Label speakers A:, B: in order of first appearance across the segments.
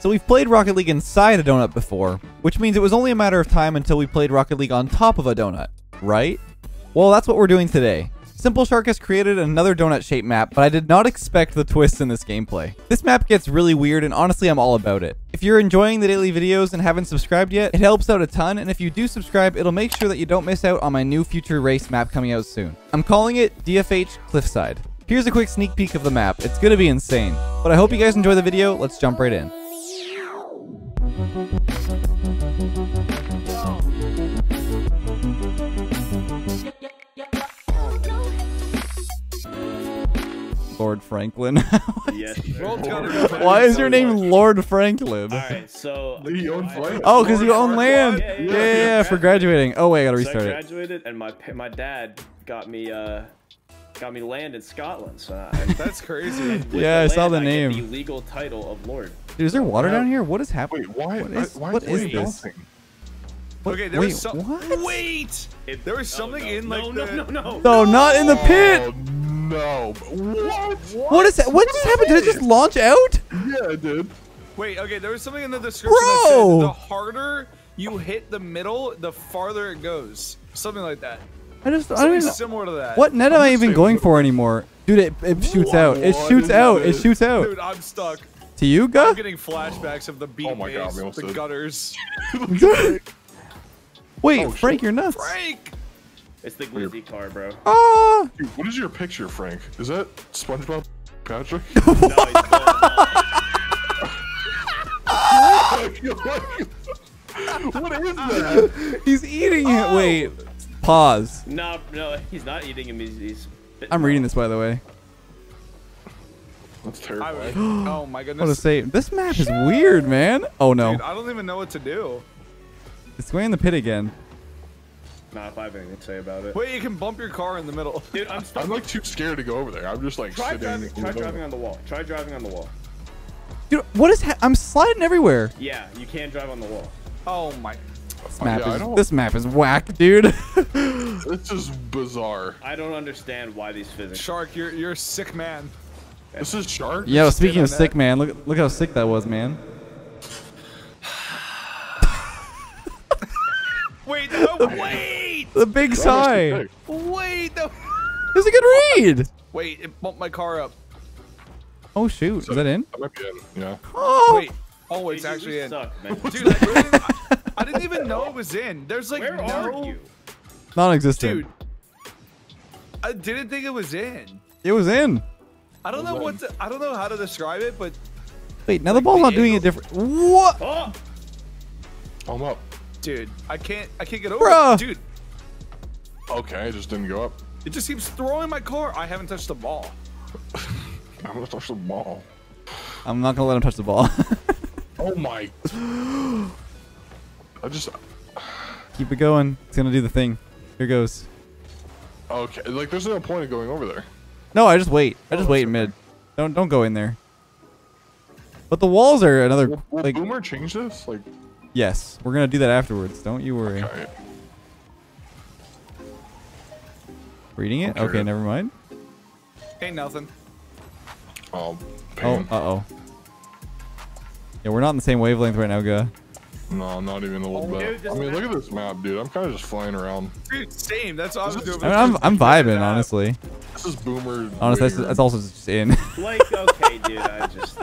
A: So we've played Rocket League inside a donut before, which means it was only a matter of time until we played Rocket League on top of a donut, right? Well, that's what we're doing today. Simple Shark has created another donut shaped map, but I did not expect the twists in this gameplay. This map gets really weird, and honestly, I'm all about it. If you're enjoying the daily videos and haven't subscribed yet, it helps out a ton, and if you do subscribe, it'll make sure that you don't miss out on my new future race map coming out soon. I'm calling it DFH Cliffside. Here's a quick sneak peek of the map. It's gonna be insane. But I hope you guys enjoy the video. Let's jump right in. Lord Franklin.
B: Yes.
A: Why is your name Lord Franklin?
B: All right, so
C: He owns land.
A: Oh, because you own land.
B: Yeah,
A: Yeah,
B: yeah,
A: yeah,
B: yeah.
A: yeah, for graduating. Oh wait, I gotta
B: so I
A: restart it.
B: graduated, and my my dad got me uh got me land in Scotland. So I,
D: That's crazy.
B: with
A: Yeah, I
B: the
A: saw
B: land,
A: the
B: get
A: name.
B: the legal title of lord.
A: Dude, is there water down here? What is happening?
C: Wait, why?
A: What is-
C: why,
A: what
C: why
A: is
C: you
A: this?
C: dancing?
A: What-
D: Okay, there
A: wait,
D: was some.
A: what?
D: Wait,
B: It-
D: there was
B: oh,
D: something
B: no,
D: in like
B: no,
D: the.
B: no, no, no.
A: No, no, not in the oh, pit.
C: Oh, no. What?
A: What is that? What just happened? Did it just launch out?
C: Yeah, it did.
D: Wait, okay, there was something in the description that said the harder you hit the middle, the farther it goes. Something like that.
A: I just I don't even
D: similar to that.
A: What net am I even going for anymore? Dude, it, it shoots
C: What-
A: out. It shoots out. It
C: this?
A: shoots out.
D: Dude, I'm stuck.
A: To you,
D: I'm getting flashbacks of the beat
C: Oh my God, we
D: the
C: did.
D: gutters.
A: Wait,
C: Oh,
A: Frank,
C: shit.
A: you're nuts.
D: Frank!
B: It's the glizzy car, bro.
A: Ah!
C: Dude, what is your picture, Frank? Is that SpongeBob Patrick?
B: No, he's not.
C: what is that?
A: He's eating
D: Oh!
A: it. Wait. Pause.
B: no, no, he's not eating him. He's, he's
A: I'm reading this, by the way.
C: That's
D: I,
C: terrifying.
D: oh my
A: I want to
D: goodness.
A: say, this map is weird, man. Oh, no.
D: Dude, I don't even know what to do.
A: It's going in the pit again.
B: Not if I have anything to say about it.
D: Wait, you can bump your car in the middle.
B: Dude, I'm stuck.
C: I'm like too scared to go over there. I'm just like
B: Try
C: sitting.
B: driving. Try
C: the-
B: driving on the wall. Try driving on the wall.
A: Dude, what is ha- I'm sliding everywhere.
B: Yeah, you can't drive on the wall.
D: Oh my.
A: This map
C: yeah,
A: is this map is whack, dude.
C: This is bizarre.
B: I don't understand why these physics.
D: Shark, you're you're a sick man.
C: This is shark.
A: Yo, speaking
D: on
A: of
D: that.
A: sick, man, look look how sick that was, man.
D: Wait, no, wait!
A: The big
C: That was
A: sigh.
C: sick.
D: Wait, no.
A: It's a good read.
D: Wait, it bumped my car up.
A: Oh shoot, is that in?
C: That might be in. Yeah.
A: Oh,
D: Wait. Oh, it's
B: Dude,
D: actually
B: you
D: in.
B: Suck, man.
D: Dude, I, didn't- I didn't even know it was in. There's like
B: Where
D: no.
B: are you?
A: non-existent.
D: Dude. I didn't think it was in.
A: It was in.
D: I don't know what to, I don't know how to describe it, but
A: Wait, now the ball's not doing it different. What?
B: Oh,
C: I'm up.
D: dude, I can't I can't get over
A: Bruh.
D: it. Dude,
C: Okay, it just didn't go up.
D: it just keeps throwing my car. I haven't touched the ball.
C: I'm gonna touch the ball.
A: I'm not gonna let him touch the ball.
C: Oh my. I just.
A: Keep it going. It's gonna do the thing. Here goes.
C: Okay, like there's no point of going over there.
A: No, I just wait. I just
C: Oh,
A: wait in mid. Don't don't go in there. But the walls are another
C: Will, will
A: like
C: Boomer change this? Like,
A: yes. We're gonna do that afterwards. Don't you worry.
C: okay.
A: Reading it?
C: Okay.
A: Okay, never mind.
D: Ain't nothing.
C: Um,
A: Oh,
C: pain.
A: uh oh. Yeah, we're not in the same wavelength right now, guy.
C: No, not even a little
B: Oh,
C: bit.
B: dude,
C: I mean,
B: map-
C: look at this map, dude. I'm kind of just flying around.
D: Dude, same. That's what I was doing.
A: I mean, I'm I'm vibing, honestly.
C: This is Boomer.
A: Honestly, that's, that's also just in.
B: like okay, dude. I just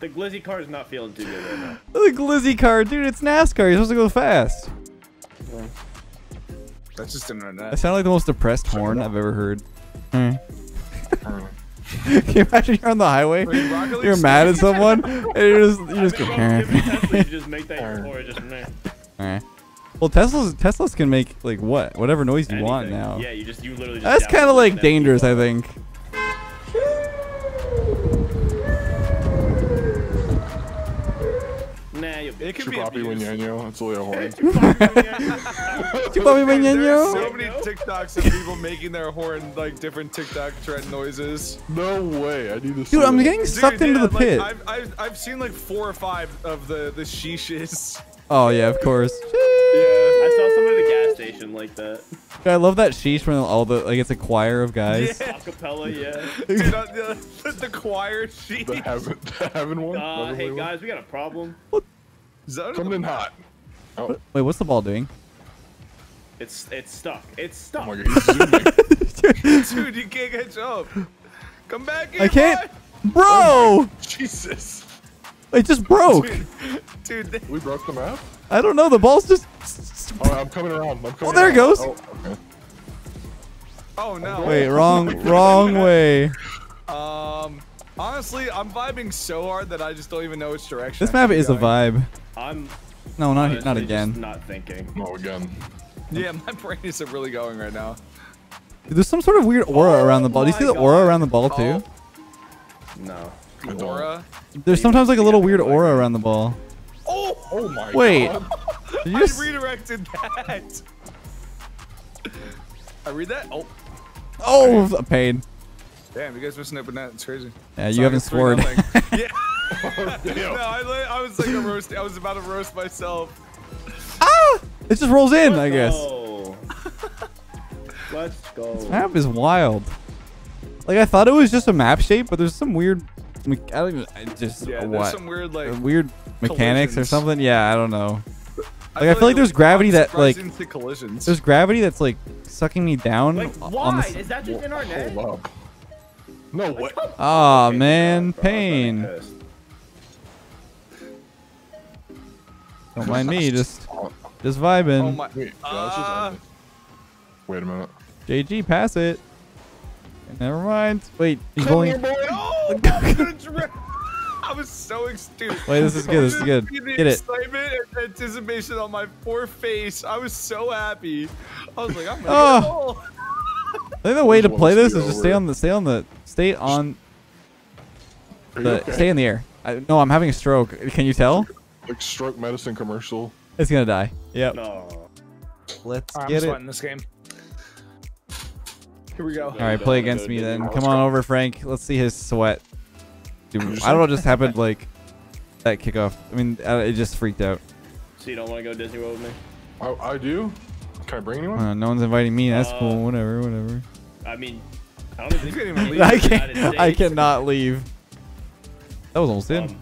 B: the glizzy car is not feeling too good right now.
A: the glizzy car, dude. It's NASCAR. You're supposed to go fast.
D: That's just
A: That
D: internet.
A: sounded like the most depressed horn I've ever heard. Hmm. Can you imagine you're on the highway? You're mad at someone, and you're just you just go.
B: Well, give me Tesla, you just make that core, just meh.
A: Eh. Well, Teslas Teslas can make like what whatever noise you want now.
B: Yeah, you just you literally. Just
A: That's kind of like dangerous, I think.
B: on. Nah, you'll be.
D: It can be
C: Chupapi
D: abused.
C: Wenyanyo. It's only a horn.
A: Chupapi
D: There's so many TikToks of people making their horn like different TikTok trend noises.
C: No way. I need to
A: Dude, I'm
C: that.
A: getting sucked
D: Dude,
A: into
D: yeah,
A: the pit.
D: Like, I've, I've, I've seen like four or five of the the sheeshes.
A: Oh yeah, of course.
B: Yeah, I saw someone at a gas station like that.
A: I love that sheesh from all the like it's a choir of guys.
D: Yeah.
B: Acapella, yeah.
D: Dude, uh, the, the choir sheesh.
C: The heaven, the heaven one.
B: Uh,
C: Lovely
B: hey
C: one?
B: guys, we got a problem.
D: Is that
C: coming in hot. Oh,
A: Wait, what's the ball doing?
B: It's it's stuck. It's
C: oh
B: stuck.
C: my god, he's zooming.
D: Dude, you can't catch up. Come back here,
A: I can't,
D: boy.
A: bro.
C: Jesus.
A: It just broke.
D: Dude, they-
C: We broke the map?
A: I don't know. The ball's just.
C: Oh, I'm coming around. I'm coming
A: there it goes.
C: Oh, okay.
D: oh no.
A: Wait, wrong, wrong way.
D: Um, honestly, I'm vibing so hard that I just don't even know which direction.
A: This
D: I
A: map is
D: be
A: a vibe.
B: I'm
A: No, not
B: honestly
A: not
B: just
A: again.
B: Not thinking.
C: No, again.
D: Yeah, my brain isn't really going right now.
A: There's some sort of weird aura oh around the ball. Do you see the aura
B: God.
A: around the ball too?
B: No.
C: I don't.
D: Aura.
A: There's sometimes like a little weird aura around the ball.
D: Oh,
C: Oh my
A: Wait.
C: god.
A: Did you
D: I
A: just-
D: redirected that. I read that. Oh,
A: Oh, a pain.
D: damn! You guys missing open net. It's crazy.
A: Yeah, you haven't scored.
D: yeah.
C: Damn.
D: No, I, I was like a roast. I was about to roast myself.
A: ah! It just rolls in, I guess.
B: Oh. Let's go.
A: This map is wild. Like I thought it was just a map shape, but there's some weird. me- I don't even. I just
D: Yeah,
A: what?
D: some weird like.
A: Uh, weird mechanics or something. Yeah, I don't know. Like, I feel like there's gravity that, like-
D: into collisions.
A: There's gravity that's like sucking me down.
B: Like why? Is that just in our net?
C: No, what?
A: Ah
B: Okay,
A: man,
B: bro, I was
A: pain. Don't mind me, just
C: Oh,
A: just vibing.
D: oh my.
C: wait, yeah, let's just
D: Uh.
C: Wait a minute.
A: JG, pass it. Never mind. Wait, he's
C: Come here,
A: bowling.
C: boy.
D: No! I'm gonna dra- I was so excited.
A: Wait, this is good. This is good.
D: The
A: Get it.
D: excitement and anticipation on my poor face. I was so happy. I was like, I'm gonna
A: Oh.
D: get a goal.
A: I think the way to play this is just stay on the stay on the stay on the
C: okay?
A: stay in the air. I, no, I'm having a stroke. Can you tell?
C: Like stroke medicine commercial.
A: It's gonna die. Yep.
B: No.
A: Let's
D: I'm
A: get it.
D: sweating this game. Here we go.
A: All right, play against me then. Come on over, Frank. Let's see his sweat. Dude, I don't know what just happened. Like that kickoff. I mean, uh, it just freaked out.
B: So you don't want to go Disney World with me?
C: I, I do. Can I bring anyone?
A: Uh, no one's inviting me. That's
B: Uh,
A: cool. Whatever. Whatever.
B: I mean, I don't even
D: You
B: think
D: couldn't even leave
A: I can't. I cannot leave. That was almost in.
B: Um,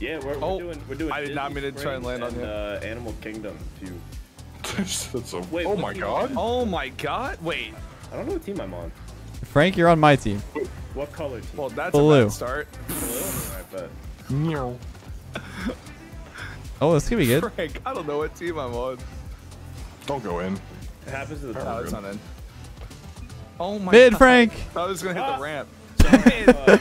B: yeah, we're, we're
D: Oh,
B: doing we're doing.
D: I did not mean to try and land on
B: Springs
D: you.
B: Uh, Animal Kingdom. Too.
C: That's a,
B: Wait,
C: oh my god.
D: Oh my god. Wait.
B: I don't know what team I'm on.
A: Frank, you're on my team.
B: What color team?
D: Well, that's
A: Blue.
D: a bad start.
B: Blue? Alright, bet.
C: Meow.
A: Oh, this could be good.
D: Frank, I don't know what team I'm on.
C: Don't go in.
B: It happens to the
D: No,
B: top.
D: it's not in. Oh my
A: Mid,
D: god.
A: Frank.
D: I was gonna hit
B: Ah.
D: the ramp.
B: Uh,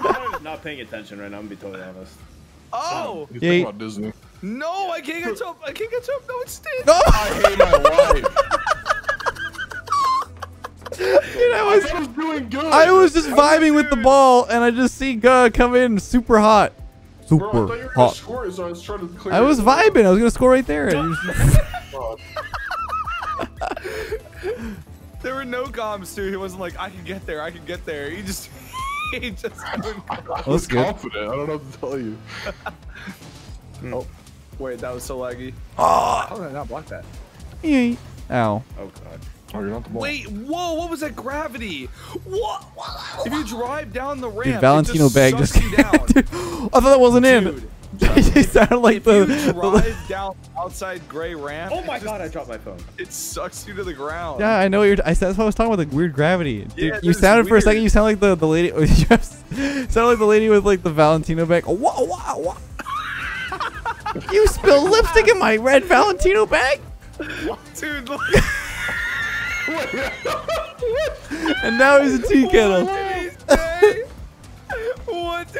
B: I'm not paying attention right now. I'm gonna be totally honest.
D: Oh
C: You think
A: you-
C: about Disney.
D: no! I can't get up. I can't get up. No, it's dead.
A: No,
C: I hate my life.
A: dude, I
C: I
A: was,
C: thought I was doing good.
A: I was just vibing with the ball, and I just see Guh come in super hot,
C: Bro, I thought you
A: super
C: were
A: hot.
C: score so I was trying to clear
A: I was vibing. I was gonna score right there. and you just-
C: God.
D: There were no comms too. He wasn't like, I can get there. I can get there. He just, he just. couldn't
C: I was
A: good.
C: confident. I don't know what to tell you.
D: oh, wait, that was so laggy.
A: Ah.
D: How did I not block that?
A: Yeet. Ow.
B: Oh god.
C: Oh, you're not the ball.
D: Wait, whoa! What was that gravity? What? If you drive down the ramp,
A: Dude,
D: it
A: Valentino
D: just
A: bag
D: sucks
A: just.
D: you down.
A: Dude, I thought that wasn't in.
D: Dude,
A: it sounded like
D: if
A: the.
D: you drive down outside gray ramp,
B: Oh my
D: just-
B: god! I dropped my phone.
D: it sucks you to the ground.
A: yeah, I know what you're. I said that's what I was talking about the weird gravity. Dude,
D: Yeah,
A: you
D: this is
A: sounded for a second. You sound like the the lady. You have, sounded like the lady with like the Valentino bag. Whoa, whoa, whoa. you spilled lipstick in my red Valentino bag,
D: Dude, look.
A: and now he's a tea kettle.
D: did he say? what?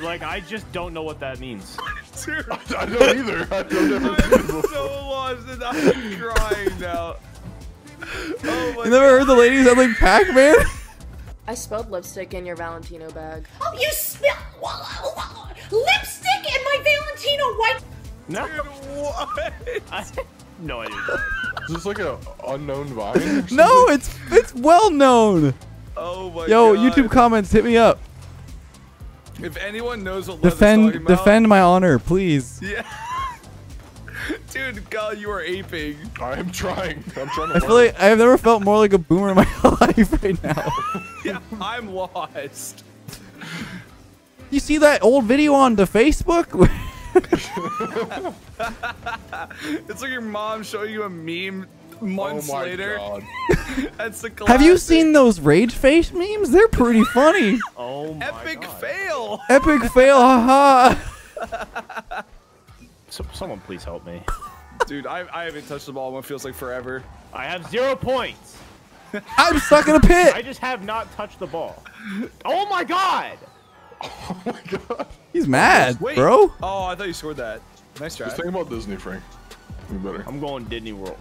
B: Like I just don't know what that means.
D: Dude,
C: I don't either. I've never seen it
D: I'm so lost and I'm crying now. Oh my
A: You never heard the ladies sound like Pac-Man?
E: I spelled lipstick in your Valentino bag.
F: Oh, you smell lipstick in my Valentino white.
B: No.
D: Dude, what?
B: I no idea.
C: Is this like a unknown vine? or
A: no, it's it's well known.
D: Oh my
A: Yo,
D: god.
A: YouTube comments, hit me up.
D: If anyone knows what Leather's
A: Defend
D: talking about,
A: defend my honor, please.
D: Yeah. Dude, God, you are aping.
C: I am trying. I'm trying to.
A: I feel like I've never felt more like a boomer in my life right now.
D: Yeah, I'm lost.
A: You see that old video on the Facebook?
D: It's like your mom showing you a meme months oh
C: my
D: later.
C: god.
D: That's the
A: Have you seen those rage face memes? They're pretty funny.
G: Oh my
D: Epic
G: God.
D: fail.
A: Epic fail, haha.
G: So, someone please help me.
D: Dude, I, I haven't touched the ball in what feels like forever.
G: I have zero points.
A: I'm stuck in a
G: I
A: pit.
G: I just have not touched the ball. Oh my god!
C: Oh my god.
A: He's mad,
D: Wait.
A: bro.
D: Oh, I thought you scored that. Nice try.
C: Just think about Disney, Frank. You better.
G: I'm going Disney World.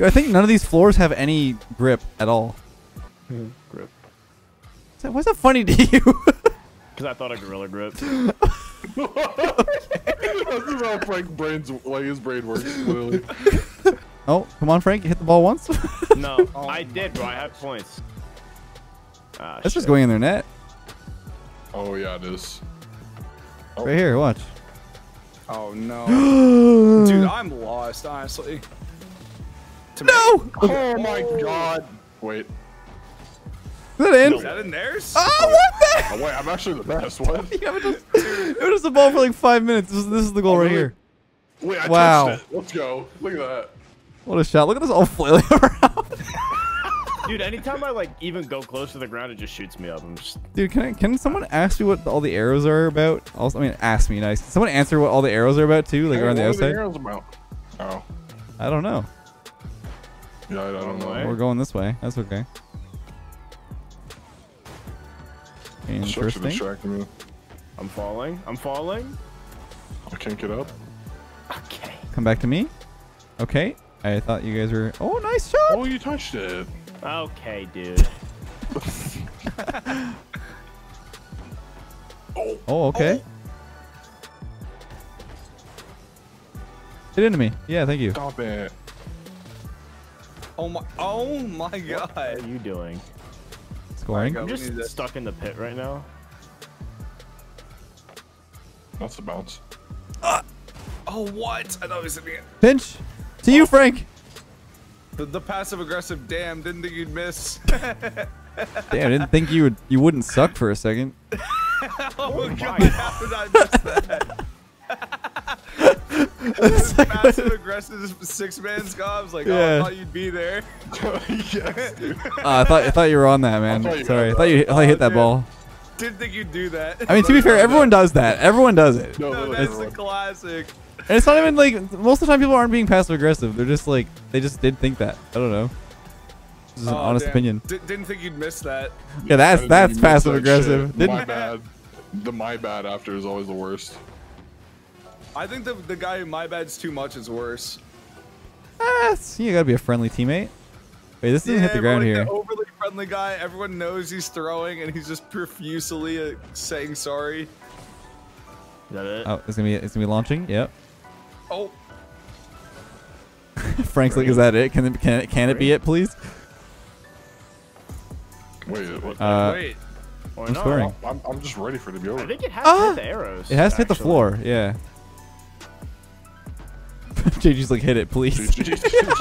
A: I think none of these floors have any grip at all.
G: Grip.
A: Is that- Why's that funny to you?
G: Because I thought a gorilla grip.
C: This is how Frank brains like his brain works. Literally.
A: oh, come on, Frank. You hit the ball once.
G: No, I did, bro. I have points. Ah,
A: That's just going in their net.
C: Oh yeah, it is.
A: Right here, watch.
D: Oh no. Dude, I'm lost, honestly. To
A: No!
C: Oh my god. Wait.
A: Is that in?
D: Is that in theirs?
A: Oh, ah, what the?
C: Oh, wait, I'm actually the best. What?
A: Yeah, but just, it was just the ball for like five minutes. This is, this is the goal oh, right
C: really?
A: here.
C: Wait, I
A: Wow.
C: touched it. Let's go. Look at that.
A: What a shot. Look at this all flailing around.
G: Dude, anytime I like even go close to the ground, it just shoots me up. I'm just.
A: Dude, can I, can someone ask me what all the arrows are about? Also, I mean, ask me, nice. Can someone answer what all the arrows are about too, like
C: Hey,
A: around the
C: what are
A: outside?
C: arrows about? Oh.
A: I don't know.
C: Yeah, I, I don't know.
G: way.
A: We're going this way. That's okay. Interesting.
C: distracting me.
G: I'm falling. I'm falling.
C: I can't get up.
G: Okay.
A: Come back to me. Okay. I thought you guys were. Oh, nice shot.
C: Oh, you touched it.
G: Okay, dude.
A: Oh. oh, okay. Oh. Hit into me. Yeah, thank you.
C: Stop it.
D: Oh my oh my God!
G: What are you doing?
A: Scoring.
D: go.
G: I'm just stuck in the pit right now.
C: That's a bounce.
D: Uh, oh what? I thought it was in the
A: Pinch. To you, Frank.
D: the, the passive aggressive damn didn't think you'd miss.
A: Damn, I didn't think you would. You wouldn't suck for a second.
D: oh
G: my
D: god, how did I miss that? passive aggressive six man scobs like oh I thought you'd be there.
C: yes, dude.
A: Uh, I thought I thought you were on that, man.
C: thought you
A: Sorry, I thought you, I thought you hit
D: Oh,
A: that
D: dude.
A: ball.
D: Didn't think you'd do that.
A: I mean, to be fair, everyone does that. Everyone does it.
C: No,
D: No, that's
C: everyone.
D: a classic.
A: And it's not even like most of the time people aren't being passive aggressive. They're just like they just did think that. I don't know. This is an
D: Oh,
A: honest
D: damn.
A: opinion.
D: Di- didn't think you'd miss that.
A: Yeah, that's that's passive
C: that
A: aggressive.
C: shit.
A: Didn't
C: My bad. The my bad after is always the worst.
D: I think the the guy who my bad's too much is worse.
A: ah, see, you gotta be a friendly teammate. Wait, this doesn't hit the
D: but
A: ground
D: like
A: here.
D: The overly friendly guy, everyone knows he's throwing, and he's just profusely uh, saying sorry.
G: Is that it?
A: Oh, it's gonna be it's gonna be launching. Yep.
D: Oh,
A: Frank's like, is that it? Can it can it can it be it, please?
C: Wait, what?
A: Uh,
D: wait.
G: Or
A: I'm
G: not?
A: scoring.
C: I'm, I'm just ready for it to be
G: I think it has
A: Ah!
G: to hit the arrows.
A: It has to hit the floor. Yeah. JG's like, hit it, please.
C: It's just like,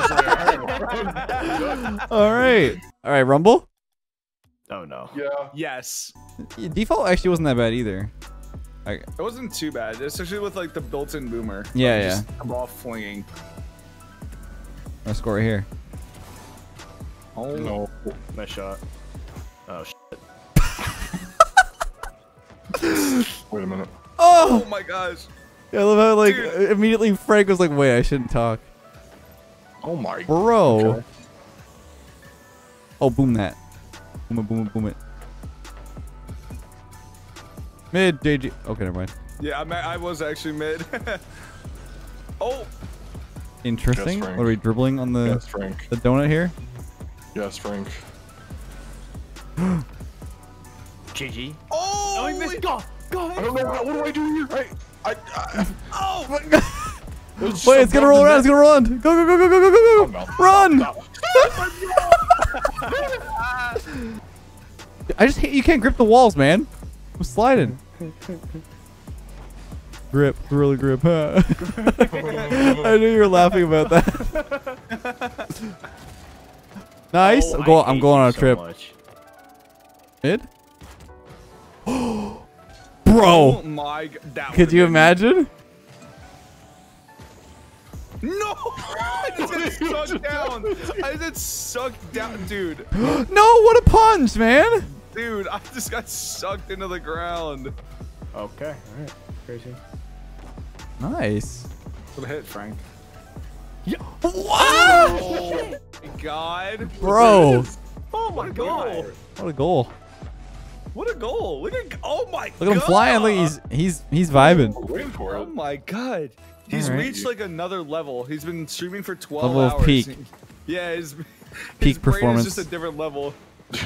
C: alright.
A: All right. All right, Rumble.
G: Oh no.
C: yeah.
D: Yes,
A: Default actually wasn't that bad either. I,
D: it wasn't too bad, especially with like the built-in boomer.
A: Yeah,
D: Like,
A: yeah.
D: Just a ball flinging.
A: I'll score right here.
D: Oh
C: No.
G: Nice shot. Oh shit.
C: Wait a minute.
D: Oh, oh my gosh.
A: Yeah, I love how like
D: Dude.
A: immediately Frank was like, "Wait, I shouldn't talk,
C: Oh my.
A: bro."
C: Okay.
A: Oh, boom that. Boom it, boom it, boom it. Mid JG. Okay, never mind.
D: Yeah, I, I was actually mid. oh,
A: Interesting.
C: Frank.
A: what are we dribbling on the
C: Yes, Frank.
A: the donut here?
C: Yes, Frank.
G: GG.
D: oh,
G: Oh, he missed. Go. Go.
C: I don't know what, what do I do here. I, I, I
D: Oh,
C: it's
A: Wait, it's gonna roll around. It's gonna roll on. Go, go, go, go, go, go, go,
C: Oh,
A: go.
C: no.
A: Run!
C: Oh, Stop,
A: I just hate you can't grip the walls, man. I'm sliding. Grip, gorilla grip. Huh? I knew you were laughing about that. nice.
G: Oh,
A: I'm
G: I
A: going. I'm going on a
G: so
A: trip.
G: much.
A: Mid.
D: Oh
A: Bro,
D: my g-
A: could you imagine?
D: No! I just got sucked down. I just sucked down, dude.
A: no, what a punch, man.
D: Dude, I just got sucked into the ground.
G: Okay. All right. Crazy.
A: Nice.
D: What a hit, Frank.
A: Wow,
D: Oh my god.
A: bro,
D: Oh my god.
A: what a goal!
D: What a goal. Look at oh my god.
A: Look at him flying. Look, he's he's he's vibing.
C: Waiting for
D: Oh my god. He's
A: All right.
D: reached like another level. He's been streaming for 12
A: Level of
D: hours.
A: peak.
D: Yeah, his,
A: Peak
D: his brain
A: performance.
D: is just a different level.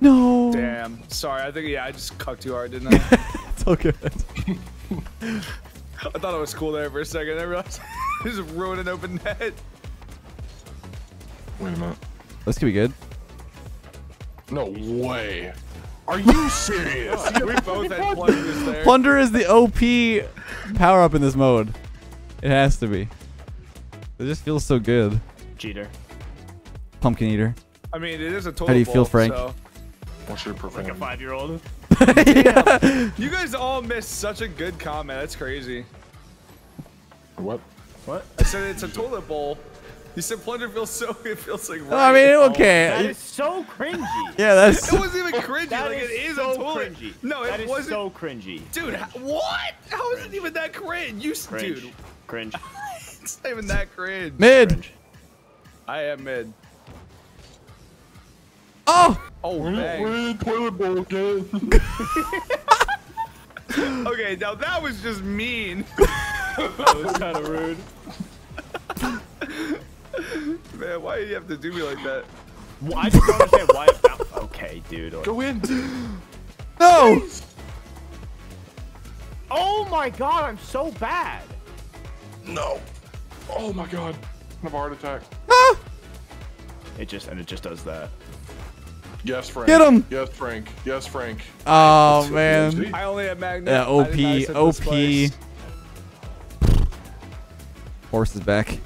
A: no,
D: Damn. Sorry, I think yeah, I just cucked too hard, didn't I?
A: it's all good.
D: I thought it was cool there for a second. I realized just ruined an open net.
C: Wait a minute.
A: This could be good.
C: No way. Are you serious?
D: we both had plungers there.
A: Plunger is the OP power up in this mode. It has to be. It just feels so good.
G: Cheater.
A: Pumpkin eater.
D: I mean, it is a total
A: How do you feel, Frank?
D: So.
C: What's your
G: Like a five-year-old.
D: You guys all missed such a good comment. That's crazy.
C: What?
G: What?
D: I said it's a toilet bowl. You said plunger feels so. It feels like.
A: I
D: right.
A: mean,
G: That
A: okay.
G: is so cringy.
A: Yeah, that's.
D: it wasn't even cringy.
G: That
D: like
G: is
D: it is
G: so
D: a toilet.
G: cringy.
D: No,
G: that
D: wasn't.
G: so cringy.
D: Dude, h- what? How is it even that cringe? You,
G: Cringe.
D: dude,
G: Cringe.
D: it's not even that cringe.
A: Mid.
G: Cringe.
D: I am mid.
A: Oh,
D: Oh,
C: We're
D: bang.
C: in toilet bowl again.
D: Okay, now that was just mean.
G: That was kind of rude.
D: Man, why do you have to do me like that?
G: Well, I just don't understand why. It bounced. Okay, dude. like-
C: Go in.
A: no.
G: Oh my god, I'm so bad.
C: No. Oh my god. I have a heart attack.
A: Ah,
G: It just and it just does that.
C: Yes, Frank.
A: Get him.
C: Yes, Frank. Yes, Frank.
A: Oh man.
D: I only have magnet.
A: Yeah, OP,
D: did not set the
A: OP. Horse is back.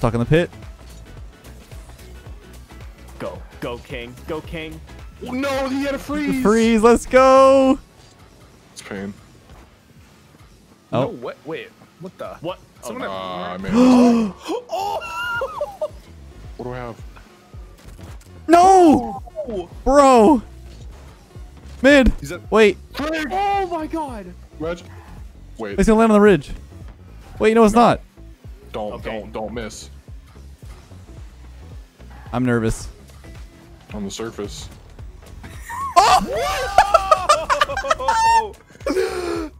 A: Oh, stuck in the pit.
G: Go, go, king, go, king.
C: Oh, no, he had a freeze.
A: Freeze. Let's go.
C: It's pain.
A: Oh.
D: No, what? Wait, what the?
G: What? Oh,
D: Someone
G: no.
C: Ah, man.
D: Oh!
C: what do I have?
A: No, bro. Mid.
D: He's a-
A: Wait,
G: oh my god.
C: Imagine. Wait.
A: it's gonna land on the ridge. Wait, no, it's not.
C: Don't,
G: Okay.
C: don't, don't miss.
A: I'm nervous.
C: On the surface.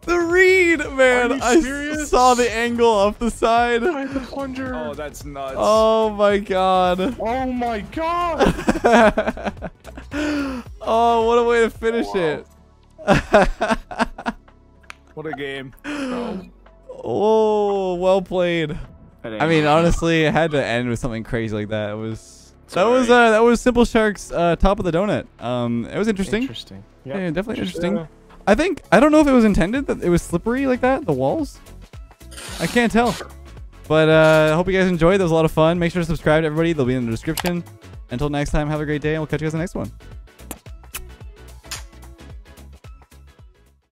A: The read, man.
C: Are you
A: I
C: serious?
A: saw the angle off the side.
C: I had the plunger.
D: Oh, that's nuts.
A: Oh my god.
C: Oh my god.
A: oh, what a way to finish
C: Wow.
A: it. I mean, honestly, it had to end with something crazy like that. It was that was uh, that was Simple Sharks uh, top of the donut. Um, it was interesting.
G: Interesting.
A: Yeah, definitely
C: Just,
A: interesting.
C: uh,
A: I think I don't know if it was intended that it was slippery like that. The walls. I can't tell. But uh, I hope you guys enjoyed. That was a lot of fun. Make sure to subscribe to everybody. They'll be in the description. Until next time, have a great day, and we'll catch you guys in the next one.